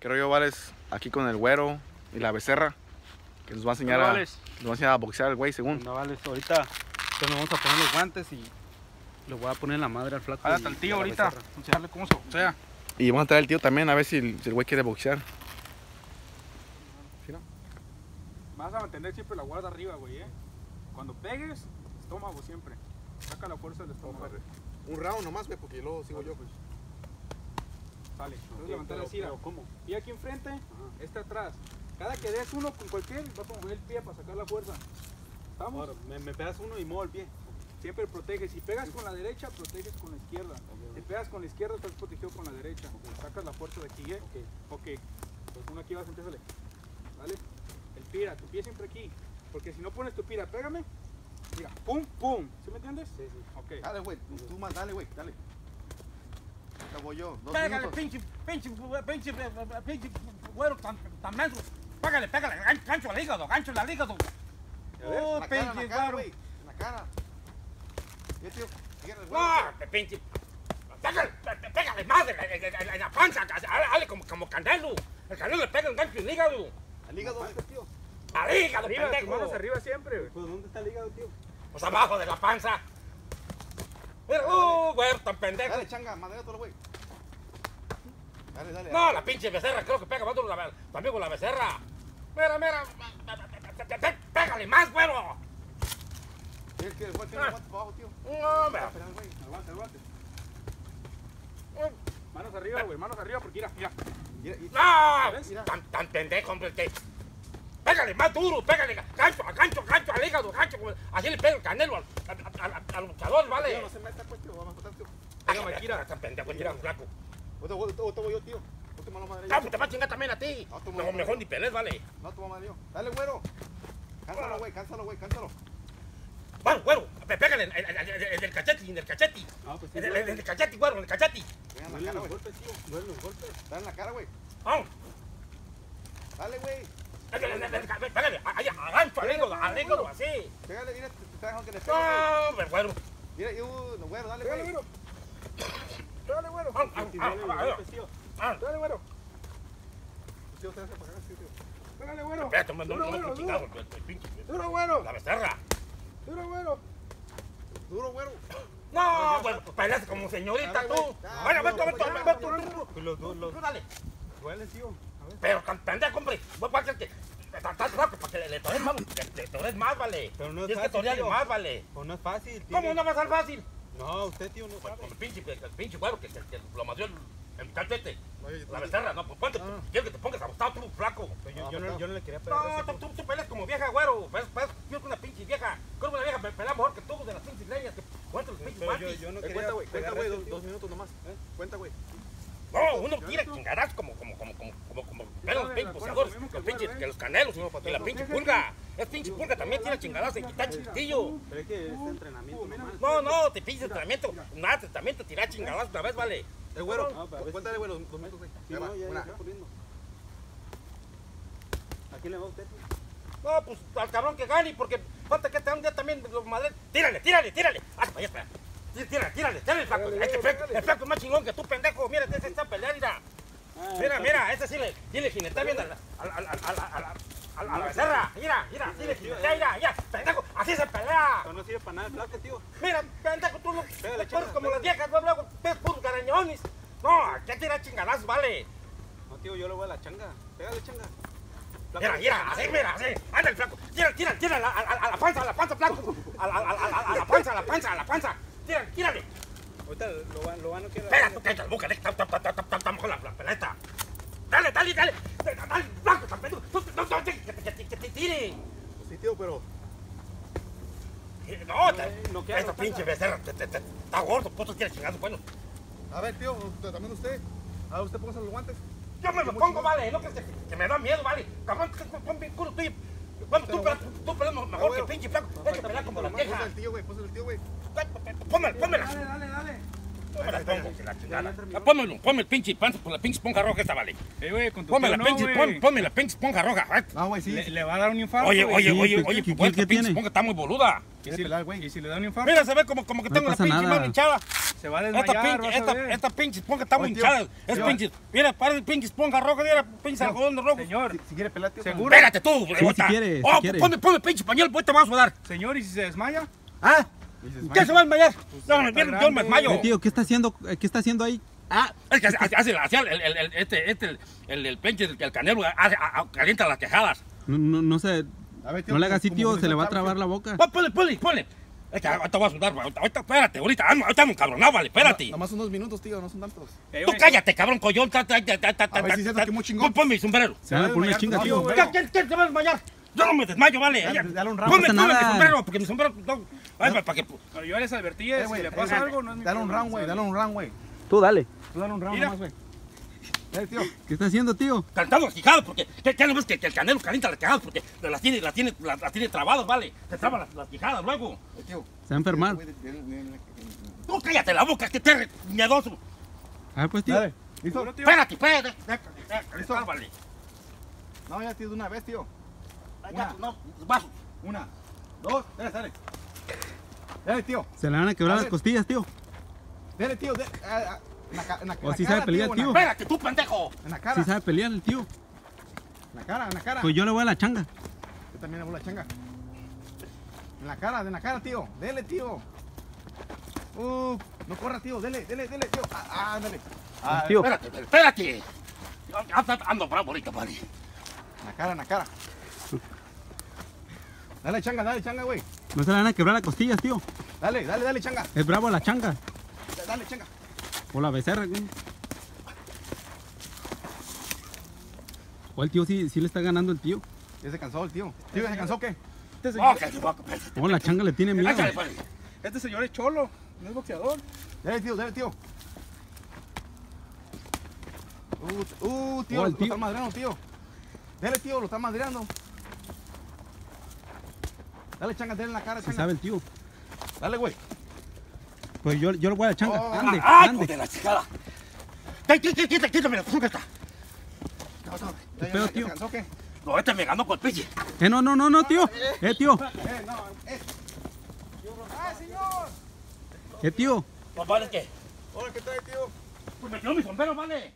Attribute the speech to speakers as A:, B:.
A: ¿Qué rollo, Vales? Aquí con el güero y la becerra. Que nos va a enseñar, a,
B: Vales?
A: nos va a, enseñar a boxear el güey, según.
B: No vale, ahorita pues, nos vamos a poner los guantes y le voy a poner la madre al flaco.
C: Hasta el tío ahorita. Enseñarle cómo se boxea.
A: Y vamos a traer al tío también a ver si el, si el güey quiere boxear.
C: Vas a mantener siempre la guarda arriba, güey, eh. Cuando pegues, estómago siempre. Saca la fuerza del estómago.
A: Un round nomás, güey, porque luego sigo
C: yo, pues. Sale. Entonces levantar
B: pero-
C: así,
B: ¿cómo?
C: Y aquí enfrente, este atrás. Cada que des uno con cualquier, vas a mover el pie para sacar la fuerza. ¿Estamos?
B: Ahora, me, me pegas uno y muevo el pie.
C: Siempre proteges. Si pegas con la derecha, proteges con la izquierda. Si pegas con la izquierda, estás protegido con la derecha. Sacas la fuerza de aquí, ¿eh? Ok. Pues uno aquí vas, empiézale. Dale. El pira, tu pie siempre aquí. Porque si no pones tu pira, pégame. Mira, pum, pum. ¿Sí me entiendes?
B: Sí, sí.
C: Ok.
A: Dale, güey, tú más, dale, güey, dale. Acabo yo, dos
D: Pégale,
A: minutos.
D: pinche, pinche, pinche, pinche, güero tan, tan menso. Pégale, pégale, gan- gancho al hígado, gancho al hígado. Oh, pinche güero.
A: güey, en la cara. Ya, tío.
D: No, pinche. Pégale, pé- pégale más en la, panza, dale, dale como, como Canelo. El Canelo le pega un gancho al hígado.
A: Al hígado, ¿dónde está, tío?
D: Al hígado,
C: Arriba, tus manos
D: pendejo.
C: arriba siempre.
B: Pues ¿dónde está el hígado, tío?
D: Pues abajo de la panza. Uh, güero tan pendejo.
A: Dale, changa, madreátelo, güey. Dale, dale.
D: No, la pinche becerra, creo que pega más duro la, tu amigo la becerra. Mira, mira. Pé- pé- Pégale más, güero.
A: Es que el güey
D: Ah.
A: para abajo, tío.
D: No, hombre.
A: Güey.
C: Aguante, aguante. Manos arriba, güey. Manos arriba porque mira, mira.
D: ¡No! Tan, tan pendejo, hombre, que... Pégale más duro, pégale, gancho, gancho, gancho al hígado, gancho, así le pega el canelo al, al, al- al luchador, ¿vale?
A: no se meta, pues, tío, vamos a matar, tío.
D: Pégame pendejo, tira flaco.
A: Voy yo, tío. Madre.
D: Ah, pues te va a chingar también a ti.
A: No,
D: Mejor, ni pelees, ¿vale?
A: No, tu mamá yo. Dale, güero. Cánsalo, güey, cánsalo, güey, cánsalo.
D: Güero, pégale en, en- el cachete, en el cachete.
B: Ah, pues sí.
D: En el, cachete, güero, en el cachete.
A: La cara, güey.
B: golpes, tío. Duelen los golpes.
A: Dale en la cara, güey.
D: Vamos.
A: Dale, güey.
D: Pégale, así.
A: Pégale, mira, te dejando que le pegue. güey.
D: No, hombre, güero.
A: Mira, yo, no, güero, dale,
C: Pégale,
A: güey.
D: Ah, ah, ah, ah, ah.
A: Para acá, sí, tío.
C: Pégale, güero.
D: Espérate, no,
C: Duro,
D: no,
C: güero,
D: no, chingado,
C: duro.
D: el- el pinche-
C: Duro, güero.
D: La becerra.
C: Duro, güero.
A: Duro, güero.
D: No, bueno, peleas como señorita
A: Dale,
D: tú.
A: Dale,
D: Bueno,
A: ya,
D: vete,
A: ya,
D: vete,
B: Pues los dos, los
D: tú dale.
B: duelen, tío.
D: Pero tan pendejo, hombre. Voy a hacer que. Estás flaco para que le, le tores más, que le tores más, vale.
B: Pero no es
D: Tienes que
B: fácil,
D: torearle
B: tío.
D: más, vale.
B: Pues no es fácil, tío.
D: ¿Cómo no va a ser fácil?
B: No, usted, tío, no
D: Pues
B: sabe.
D: con el pinche, el pinche güero que, lo mandó el.
A: Oye,
D: La becerra, no, pues ponte,
B: Ah.
D: quiero que te pongas abostado tú, flaco.
B: Yo, yo, no, yo no le quería pegar
D: No, tú, tú, peleas como vieja, güero. Pues, pues, yo soy una pinche vieja. Que una vieja pelea mejor que tú de las pinches leñas que cuentan los pinches
B: no
A: Eh, cuenta, güey, cuenta, güey, dos, minutos nomás.
B: ¿Eh?
A: Cuenta, güey.
D: No, uno tira chingadas como, como, como, como, como, como, los pinches los pinches, que los canelos, que la pinche pulga. Es pinche pulga también tira chingadas y quita chistillo.
B: Pero es que es entrenamiento nomás.
D: No, no, te pinches entrenamiento, nada, entrenamiento, tirar chingadas una vez, vale.
A: El güero,
B: No, veces-
A: cuéntale, güey, los dos minutos, güey.
B: Sí, no, ya,
A: una.
B: ¿A quién le va usted, tío?
D: No, pues al cabrón que gane, porque falta que te un día también los madres. Tírale, tírale, tírale. Ah, vaya, espera. Tí- Tírale, tírale, tírale, flaco. Este
C: dale,
D: flaco, el flaco es más chingón que tú, pendejo. Mira, ese está peleando, mira.
B: Ah,
D: Mira, ese sí le, sí le jineta bien a la, a la, a la, a la, a la, becerra. Mira, mira, jineta, mira, mira, pendejo, así se pelea.
B: Pero no sirve para nada el flaco, tío.
D: Mira, pendejo, tú no,
B: chica,
D: como las viejas, luego ves puros garañones. No, aquí tira chingadas, vale.
B: No, tío, yo le voy a la changa. Pégale, changa.
D: Mira, mira, así, mira, así. Anda el flaco. Tira, tira, tira a la, panza, a la panza, flaco. A la, a, la- panza, a la panza, a la panza. Tira, tírale.
B: Ahorita lo van, lo van a quiero.
D: Espera, tú la boca, deja, tam, tam, tam, tam, tam, tam, con la, la peleta. Dale, dale, dale. Dale, dale, flaco, tan pendejo. Tú, no, no, que, que, que, que te tire.
A: Pues sí, tío, pero.
D: No, te,
B: Eh, no quiero, no
D: pinche becerra, está gordo, puto quiere chingados, bueno.
A: A ver, tío, también usted. A ver, usted póngase los guantes.
D: Yo me lo pongo, vale, no que, que me da miedo, vale. Cabrón, pon bien culo tuyo. Bueno, tú, peleas- tú peleas mejor que el pinche flaco. Hay que pelear como la
A: Póngase
D: vieja.
A: el tío, güey, póngase el tío, güey.
D: Pónmela, pónmela.
C: Dale, dale, dale.
D: Me las pongo, la chingada. Ya Pónmelo, ponme el pinche panza por la pinche esponja roja esta, vale.
C: Eh, güey, con tu
D: Ponme la pinche, ponme la pinche esponja roja. ay.
A: No, güey, sí.
C: Le, va a dar un infarto.
D: Oye, oye, oye,
E: ¿qué-
D: oye,
E: qué-
D: pues
E: qué
D: pinche esponja está muy boluda.
C: ¿Y si,
A: Quiere pelar, güey.
C: y si le da un infarto,
D: Mira, se ve como, como que
E: No
D: tengo la pinche
E: nada.
D: mano hinchada.
C: se va a
D: Esta
C: desmayar, vas
D: esta, pinche esponja está muy hinchada. Es pinche, mira, parece pinche esponja roja, mira, pinche algodón rojo.
C: Señor,
A: Si, si quiere pelar, tío.
C: ¿Seguro?
D: Espérate tú,
E: si quiere, si
D: Oh,
E: quiere.
D: ponme, ponme pinche pañal, pues te vamos a dar.
C: señor, ¿y si se desmaya?
D: ¿Ah?
A: Dices,
D: ¿Qué se va a desmayar? No,
C: está
D: yo me desmayo.
E: Tío, ¿qué está haciendo, qué está haciendo ahí?
D: Ah, es que hace, hace, hace el, el, el, este, este, el, el, el pinche, el, el canelo, hace, a- a- calienta las quejadas.
E: No, no, no sé,
A: A ver, tío,
E: no le haga así, tío, se le va a trabar la boca.
D: Pon- Ponle, ponle, ponle. Es que ahorita voy a sudar, ahorita, ahorita, espérate, ahorita, ando- ahorita ando encabronado, vale, espérate.
A: No, Nomás unos minutos, tío, no son tantos.
C: Eh,
D: Tú cállate, cabrón, collón. Ta, ta, ta, ta, ta,
A: A ver si siento que muy chingón.
D: Pon- Ponme mi sombrero.
E: Se van a poner una chinga,
A: no,
E: tío.
A: güey.
D: ¿Qué, qué, qué te va a desmayar? Yo no me desmayo, vale.
A: Dale, dale un ramo.
D: Ponme, ponme mi sombrero, porque mi sombrero. No, ay, para que.
C: pero yo les advertí,
A: Eh,
C: si
A: güey,
C: le
A: eh,
C: pasa
A: güey,
C: algo, no es mi
A: Dale un
C: problema,
A: round, güey, dale un round, güey.
E: Tú dale.
A: Tú dale un round
C: Mira.
A: nomás, güey. Dale, tío.
E: ¿Qué está haciendo, tío?
D: Calentando las quijadas, porque. ¿Qué, qué no ves que, que el canelo calienta las quijadas? Porque las tiene, las tiene, las, las tiene trabadas, vale. Se traban las, las quijadas luego.
A: Eh, tío.
E: Se va a enfermar.
D: Tú cállate la boca, que te re- miedoso.
E: A ver, pues, tío.
A: Dale. ¿Listo?
D: Espérate, espérate. Listo, vale.
A: No, ya, tío, de una vez, tío.
D: Venga, No.
A: Una, dos, dale, dale. Dale, tío.
E: Se le van a quebrar
A: A
E: las costillas, tío.
A: Dale, tío. de- ah, En la, en la, en
E: O
A: la
E: sí
A: cara,
E: sabe pelear,
A: la-
E: tío.
D: Espérate, tú, pendejo.
A: En la cara.
E: Sí sabe pelear el tío.
A: En la cara, en la cara.
E: Pues yo le voy a la changa.
A: Yo también le voy a la changa. En la cara, en la cara, tío. Dele, tío. Uh, no corra, tío. Dele, dele, dele, tío. Ah, ah, dale. Ah,
E: Tío.
D: Espérate, espérate. Ando bravo ahorita, vale.
A: En la cara, en la cara. Dale, changa, dale, changa, güey.
E: No se le van a quebrar las costillas, tío.
A: Dale, dale, dale, changa.
E: Es bravo la changa.
A: Dale, changa.
E: O la becerra, güey. O el tío sí, sí le está ganando el tío.
A: Ya se cansó el tío. ¿Tío, ya se cansó o qué?
C: Este señor,
D: Ok, espérate.
E: O la changa le tiene miedo.
C: Este señor es cholo, no es boxeador.
A: Dale, tío, dale, tío. Uh, uh, tío,
E: Oh,
A: lo,
E: tío.
A: están madreando, tío. Dale, tío, lo están madreando. Dale, changa, dale en la cara, changa.
E: sabe el tío.
A: Dale, güey.
E: Pues yo, yo le voy a la changa.
A: Oh,
E: ande,
D: ¡Ay, hijo
E: ande.
D: de la chingada! Quí- quí- quí- Quítame, quítame la.
A: ¿Qué?
E: ¿Qué
A: ¿Ya-
E: pedo, tío?
A: se cansó o qué?
D: No, este me ganó con el pinche.
E: Eh, no, no, no, no, tío. Eh, tío.
A: Eh, no, eh. ¡Ah, señor!
E: Eh, tío.
D: Pues vale, ¿qué?
A: Hola, ¿qué trae, tío?
D: Pues me dio mi sombrero, vale.